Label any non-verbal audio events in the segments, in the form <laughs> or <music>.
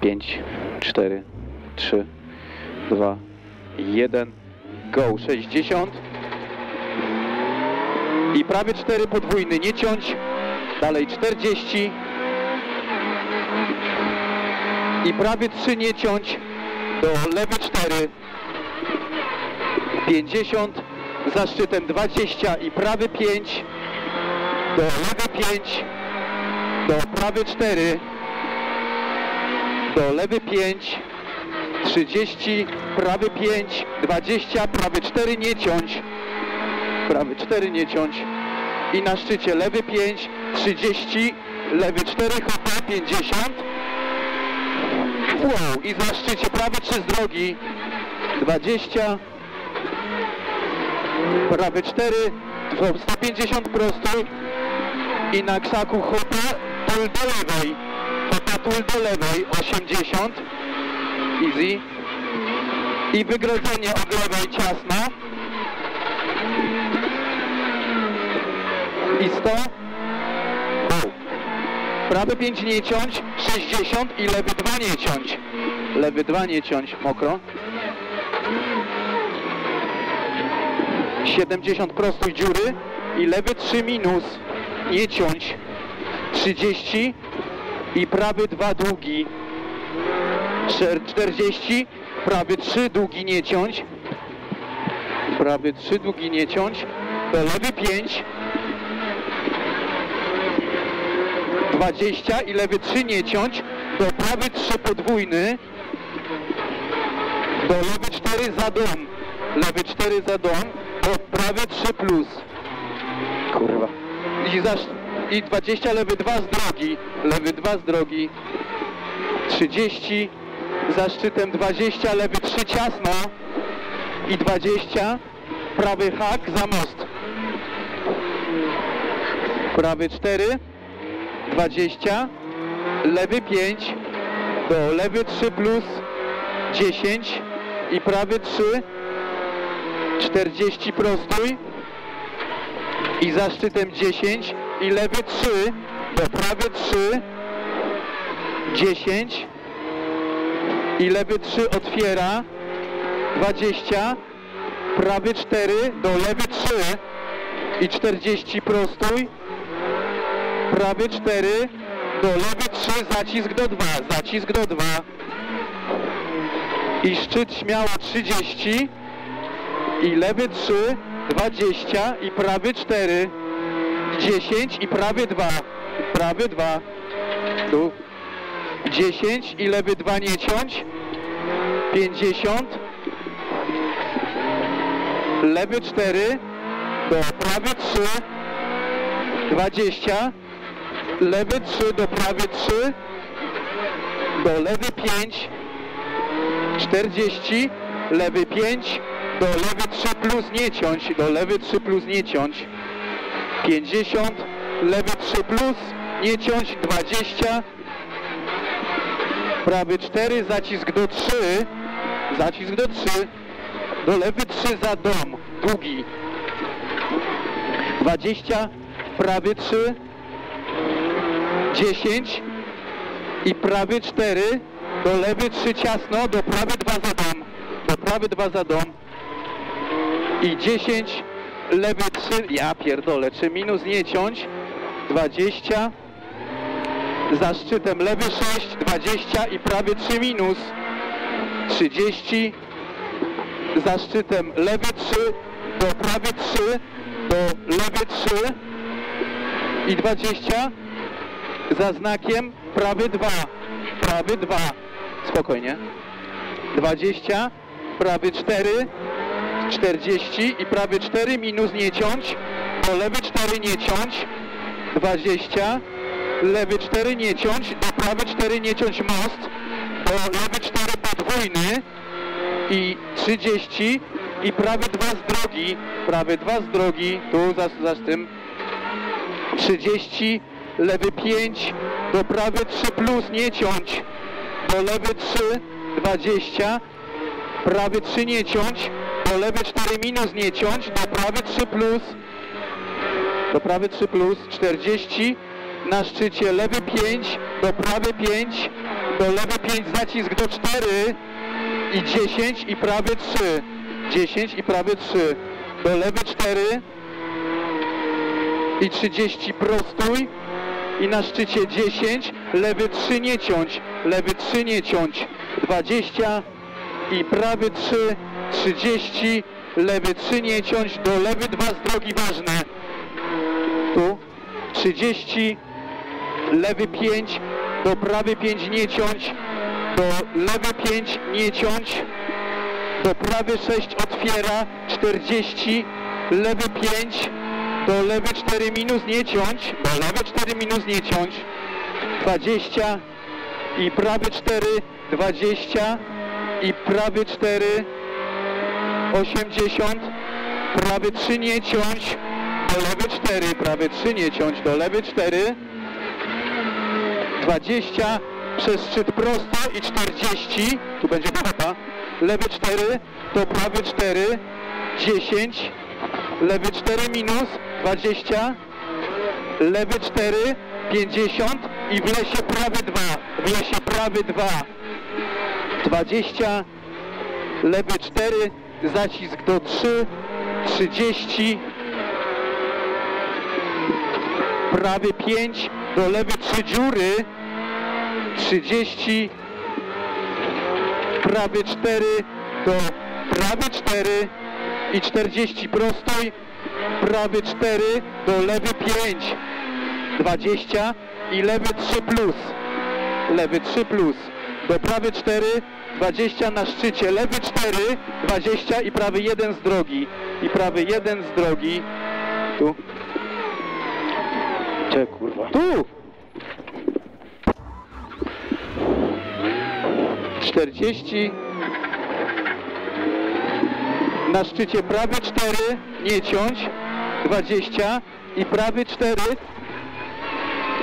5, 4, 3, 2, 1, go, 60 i prawie 4 podwójny, nie ciąć, dalej 40 i prawie 3 nie ciąć, do lewy 4, 50, za szczytem 20 i prawy 5, do lewy 5, do prawy 4, do lewy 5, 30, prawy 5, 20, prawy 4 nie ciąć, prawy 4 nie ciąć. I na szczycie lewy 5, 30, lewy 4, hopa 50, wow i na szczycie prawy 3 z drogi, 20, prawy 4, 150 prosto. I na krzaku hopa tul do lewej, tul do lewej, 80, easy. I wygrodzenie od lewej ciasno. I 100 Wow. prawy 5 nie ciąć 60 i lewy 2 nie ciąć. Lewy 2 nie ciąć mokro. 70 prostej dziury i lewy 3 minus. Nie ciąć. 30 i prawy 2 długi. Szer- 40, prawy 3 długi nie ciąć, prawy 3 długi nie ciąć, lewy 5, 20 i lewy 3 nie ciąć, do prawy 3 podwójny, do lewy 4 za dom, lewy 4 za dom, do prawy 3 plus. Kurwa. I, za, I 20 lewy 2 z drogi, lewy 2 z drogi, 30, za szczytem 20, lewy 3 ciasno i 20, prawy hak za most. Prawy 4, 20, lewy 5, do lewy 3 plus 10 i prawy 3, 40 prostój i za szczytem 10 i lewy 3, do prawy 3, 10 i lewy 3 otwiera 20 prawy 4 do lewy 3 i 40 prostój prawy 4 do lewy 3 zacisk do 2 zacisk do 2 i szczyt śmiało 30 i lewy 3 20 i prawy 4 10 i prawy 2 prawy 2 tu. 10 i lewy 2 nie ciąć? 50 lewy 4 do prawy 3 20 lewy 3 do prawy 3 do lewy 5 40 lewy 5 do lewy 3 plus nie ciąć. Do lewy 3 plus nie ciąć 50 lewy 3 plus nie ciąć 20 prawy 4 zacisk do 3 zacisk do 3 do lewy 3 za dom długi. 20 prawy 3 10 i prawy 4 do lewy 3 ciasno do prawy 2 za dom. Do prawy 2 za dom. I 10 lewy 3 ja pierdolę 3 minus nie ciąć? 20 za szczytem lewy 6 20 i prawy 3 minus. 30 za szczytem lewy 3 do prawy 3 do lewy 3 i 20 za znakiem prawy 2 prawy 2 spokojnie. 20 prawy 4 40 i prawy 4 minus nie ciąć do lewy 4 nie ciąć 20 lewy 4 nie ciąć do prawy 4 nie ciąć most. Do lewy 4 podwójny. I 30 i prawy 2 z drogi. Prawy 2 z drogi. Tu za, za tym. 30 lewy 5 do prawy 3 plus nie ciąć do lewy 3 20 prawy 3 nie ciąć do lewy 4 minus nie ciąć do prawy 3 plus. Do prawy 3 plus 40 na szczycie lewy 5 do prawy 5 do lewy 5, zacisk do 4 i 10 i prawy 3. 10 i prawy 3. Do lewy 4 i 30 prostuj. I na szczycie 10, lewy 3 nie ciąć, lewy 3 nie ciąć, 20 i prawy 3, 30, lewy 3 nie ciąć, do lewy 2 z drogi ważne, tu 30, lewy 5, do prawy 5 nie ciąć, do lewy 5 nie ciąć, do prawy 6 otwiera, 40, lewy 5, do lewy 4 minus nie ciąć, do lewy 4 minus nie ciąć, 20 i prawy 4, 20 i prawy 4, 80, prawy 3 nie ciąć, do lewy 4, prawy 3 nie ciąć, do lewy 4, 20, przez szczyt prosto i 40, tu będzie papa, lewy 4, to prawy 4, 10, lewy 4 minus, 20, lewy 4, 50 i w lesie prawy 2, w lesie prawy 2, 20, lewy 4, zacisk do 3, 30, prawy 5, do lewy 3 dziury, 30, prawy 4, do prawy 4 i 40 prostój, prawy 4, do lewy 5, 20 i lewy 3 plus, lewy 3 plus, do prawy 4, 20 na szczycie, lewy 4, 20 i prawy 1 z drogi, i prawy 1 z drogi, tu, Cze kurwa. tu, 40 na szczycie prawy 4 nie ciąć. 20 i prawy 4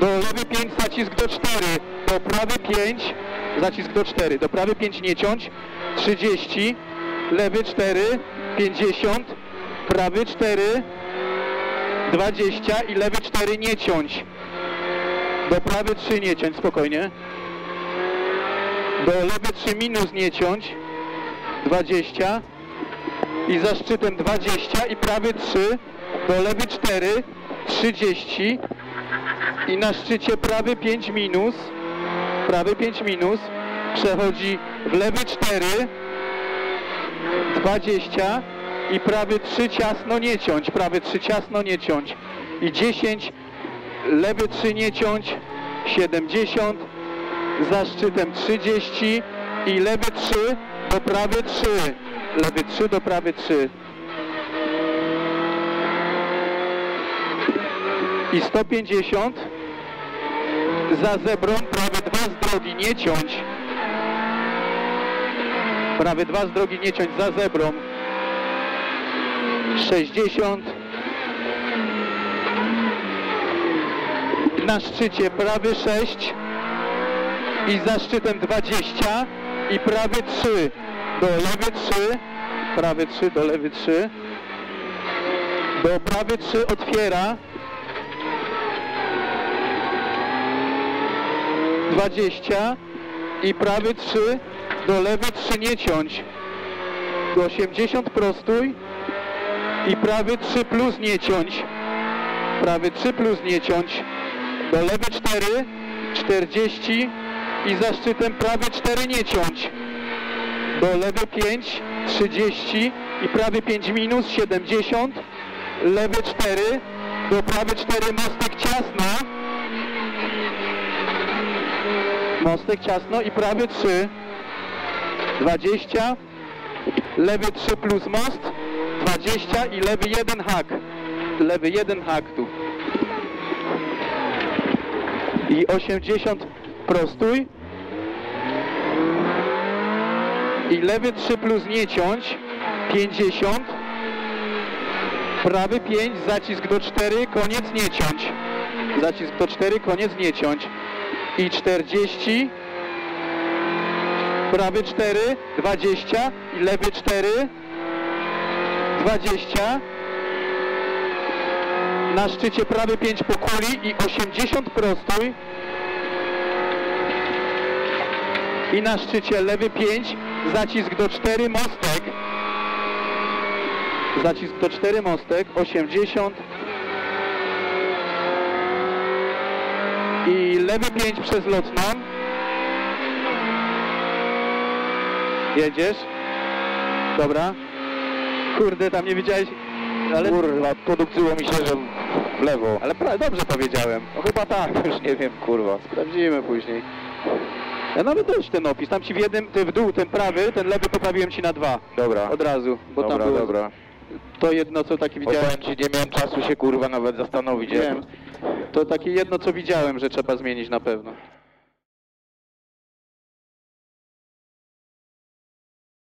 do lewy 5 zacisk do 4 do prawy 5 zacisk do 4 do prawy 5 nie ciąć. 30 lewy 4 50 prawy 4 20 i lewy 4 nie ciąć. Do prawy 3 nie ciąć. Spokojnie. Do lewy 3 minus nie ciąć. 20 i za szczytem 20 i prawy 3 do lewy 4 30 i na szczycie prawy 5 minus prawy 5 minus przechodzi w lewy 4 20 i prawy 3 ciasno nie ciąć prawy 3 ciasno nie ciąć i 10 lewy 3 nie ciąć 70 za szczytem 30 i lewy 3 do prawy 3 lewy 3 do prawy 3 i 150 za zebrą prawy 2 z drogi nie ciąć. Prawy 2 z drogi nie ciąć za zebrą. 60 na szczycie prawy 6 i za szczytem 20 i prawy 3 do lewy 3 prawy 3 do lewy 3 do prawy 3 otwiera 20 i prawy 3 do lewy 3 nie ciąć do 80 prostój i prawy 3 plus nie ciąć prawy 3 plus nie ciąć do lewy 4 40 i za szczytem prawy 4 nie ciąć do lewy 5 30 i prawy 5 minus 70 lewy 4 do prawy 4 mostek ciasno mostek ciasno i prawy 3 20 lewy 3 plus most. 20 i lewy 1 hak. Lewy 1 hak tu. I 80 prostój i lewy 3 plus nie ciąć. 50 prawy 5 zacisk do 4 koniec nie ciąć. Zacisk do 4 koniec nie ciąć i 40 prawy 4 20 i lewy 4 20 na szczycie prawy 5 po kuli i 80 prostój I na szczycie lewy 5, zacisk do 4 mostek. Zacisk do 4 mostek, 80. I lewy 5 przez lotną. Jedziesz. Dobra. Kurde, tam nie widziałeś, ale... Kurwa, podukcyło mi się, że w lewo. Ale pra- dobrze powiedziałem. No chyba tak, <laughs> już nie wiem, kurwa. Sprawdzimy później. Ja nawet dość ten opis. Tam ci w jednym, ty w dół, ten prawy, ten lewy poprawiłem ci na dwa. Dobra. Od razu, bo dobra, tam było dobra. to jedno, co takie widziałem. powiem ci, nie miałem czasu się kurwa nawet zastanowić. Wiem. To takie jedno, co widziałem, że trzeba zmienić na pewno.